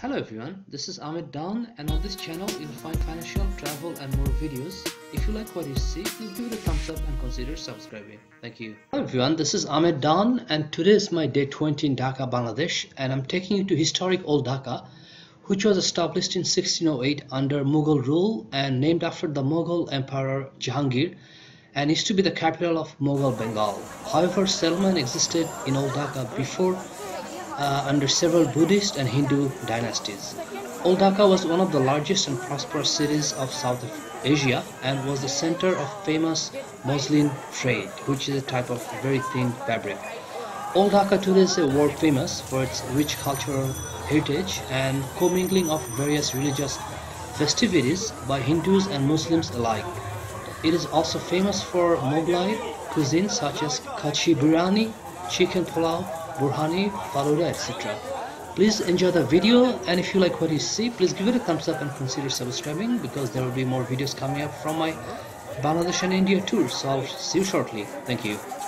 Hello everyone, this is Ahmed Dawn and on this channel you'll find financial, travel and more videos. If you like what you see, please give it a thumbs up and consider subscribing. Thank you. Hello everyone, this is Ahmed Dawn and today is my day 20 in Dhaka, Bangladesh and I'm taking you to historic Old Dhaka which was established in 1608 under Mughal rule and named after the Mughal Emperor Jahangir and used to be the capital of Mughal Bengal. However, settlement existed in Old Dhaka before uh, under several Buddhist and Hindu dynasties. Old Dhaka was one of the largest and prosperous cities of South Asia and was the center of famous muslin trade, which is a type of very thin fabric. Old Dhaka today is world famous for its rich cultural heritage and commingling of various religious festivities by Hindus and Muslims alike. It is also famous for Mughlai cuisine such as Kachi biryani, chicken pulao, burhani, faluda, etc. Please enjoy the video and if you like what you see, please give it a thumbs up and consider subscribing because there will be more videos coming up from my Bangladesh and India tour. So I'll see you shortly. Thank you.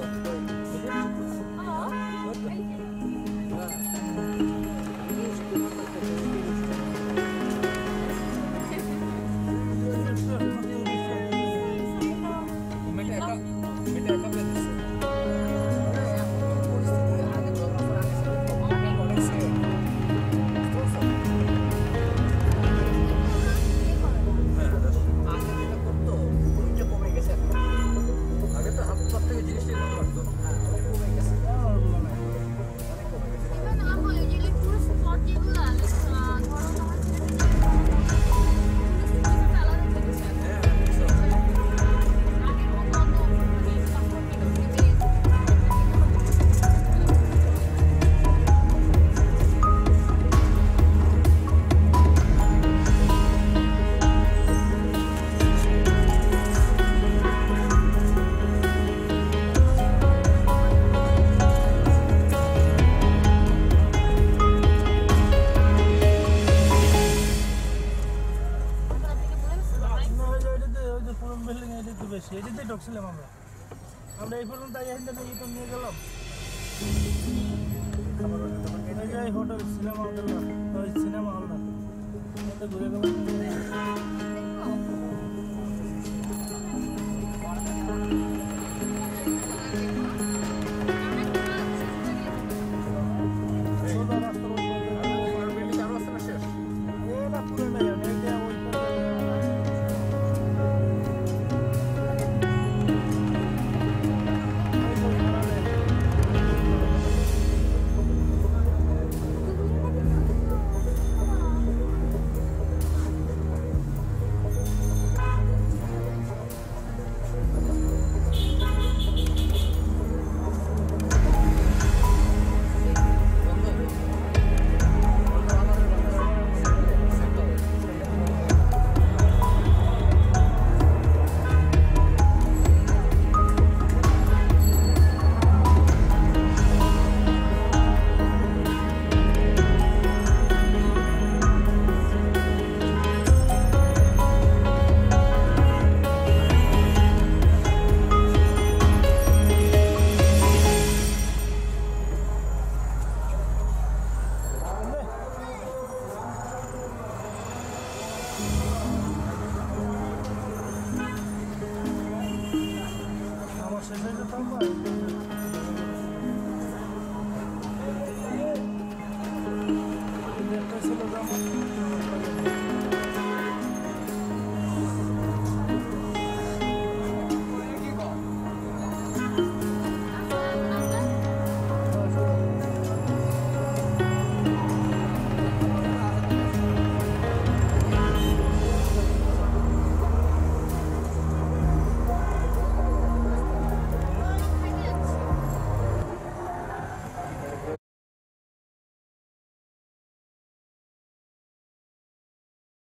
কথা ঢুকছিলাম আমরা। আমরা এই পর্যন্ত এখান থেকে তো নিয়ে গেলাম। এই hotel cinema hotel cinema hall ঘুরে গেলাম।